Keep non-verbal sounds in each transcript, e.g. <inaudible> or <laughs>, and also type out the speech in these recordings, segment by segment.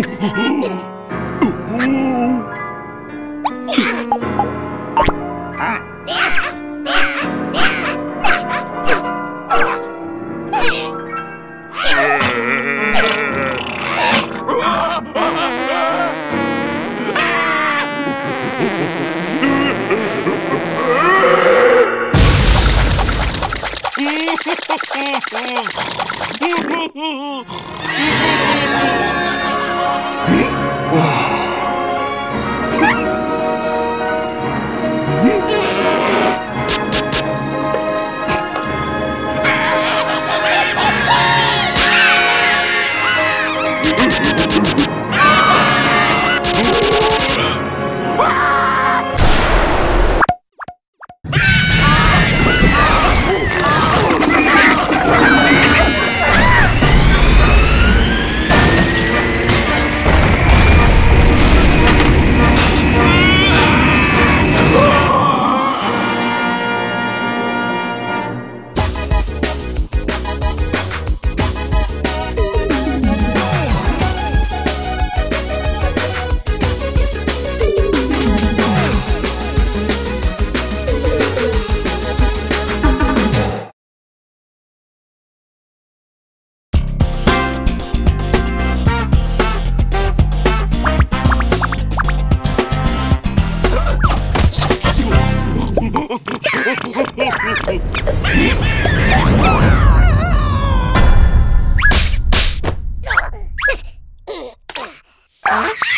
Oh, <laughs> Hmm? Ah!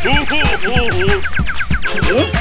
Oh, oh, oh, oh.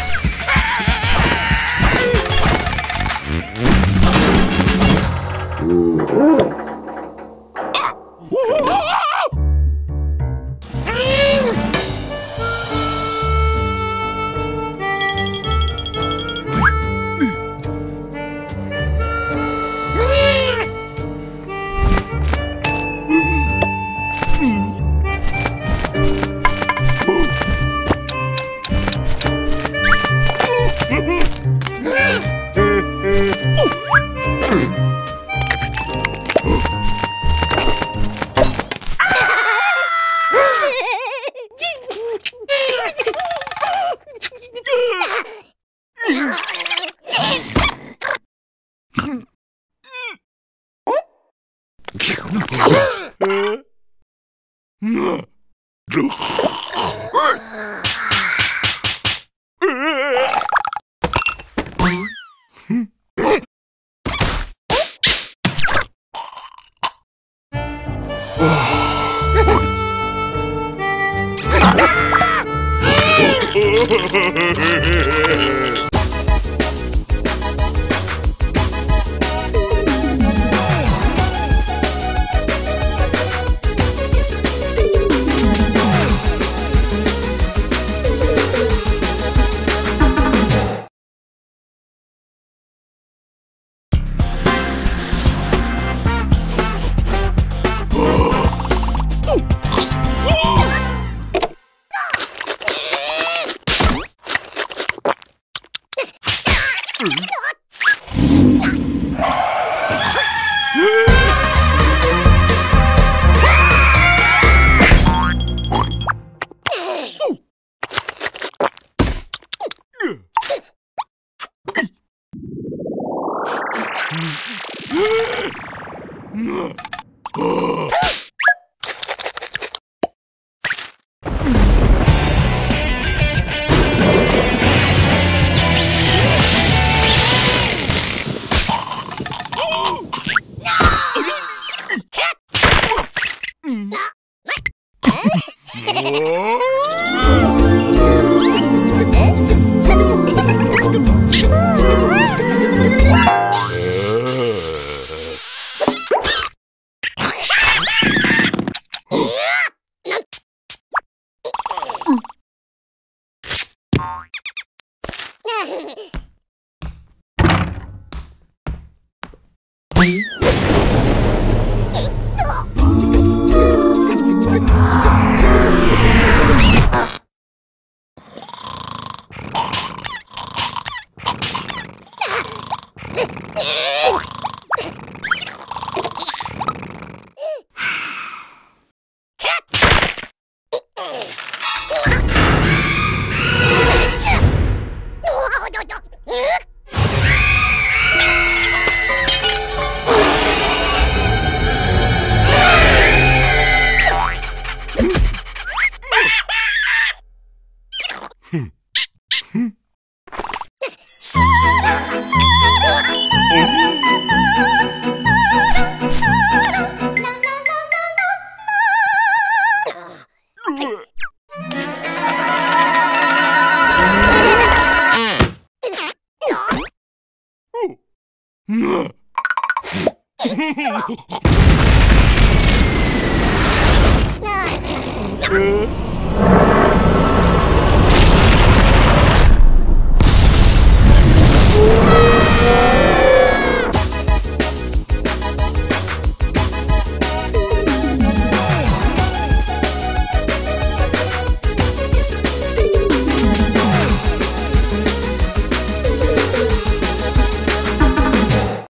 Uh. <laughs> <laughs>